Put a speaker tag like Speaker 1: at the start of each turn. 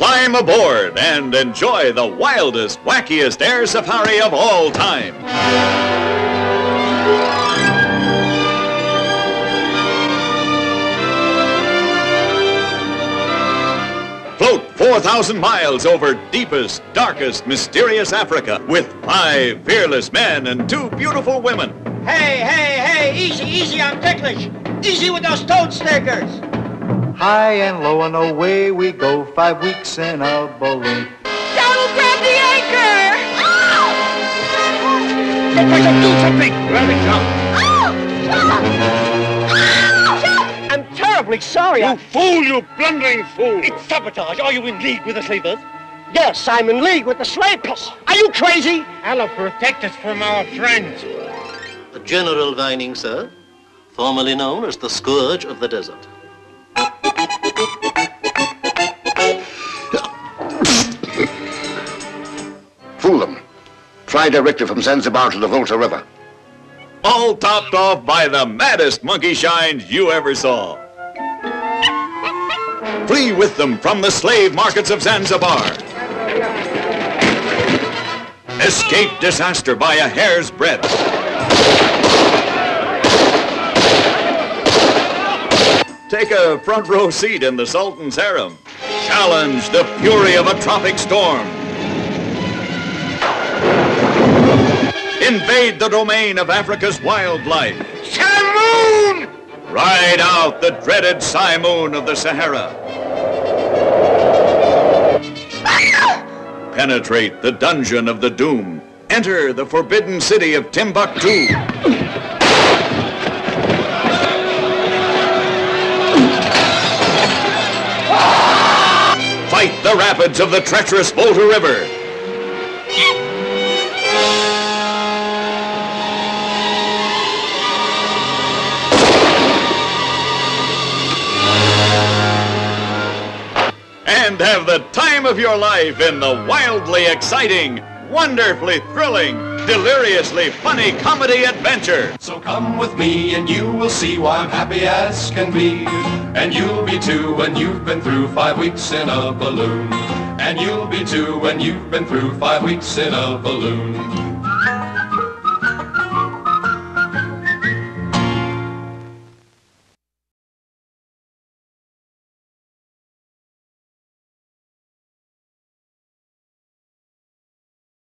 Speaker 1: Climb aboard and enjoy the wildest, wackiest air safari of all time. Float 4,000 miles over deepest, darkest, mysterious Africa with five fearless men and two beautiful women.
Speaker 2: Hey, hey, hey, easy, easy, I'm ticklish. Easy with those toad stickers.
Speaker 3: High and low and away we go, five weeks in a balloon.
Speaker 2: Don't grab the anchor!
Speaker 4: oh Get myself do something! grab Let me oh!
Speaker 2: I'm terribly sorry.
Speaker 4: You fool, you blundering fool! It's sabotage. Are you in league with the slavers?
Speaker 2: Yes, I'm in league with the slavers. Are you crazy?
Speaker 4: Allah protect us from our friends.
Speaker 5: General Vining, sir, formerly known as the Scourge of the Desert.
Speaker 6: Fool them. Fly directly from Zanzibar to the Volta River.
Speaker 1: All topped off by the maddest monkey shines you ever saw. Flee with them from the slave markets of Zanzibar. Escape disaster by a hair's breadth. Take a front row seat in the Sultan's harem. Challenge the fury of a tropic storm. Invade the domain of Africa's wildlife.
Speaker 4: Simoon!
Speaker 1: Ride out the dreaded Simoon of the Sahara. Penetrate the dungeon of the doom. Enter the forbidden city of Timbuktu. Fight the rapids of the treacherous Volta River. And have the time of your life in the wildly exciting, wonderfully thrilling, deliriously funny comedy adventure.
Speaker 7: So come with me and you will see why I'm happy as can be. And you'll be too when you've been through five weeks in a balloon. And you'll be too when you've been through five weeks in a balloon.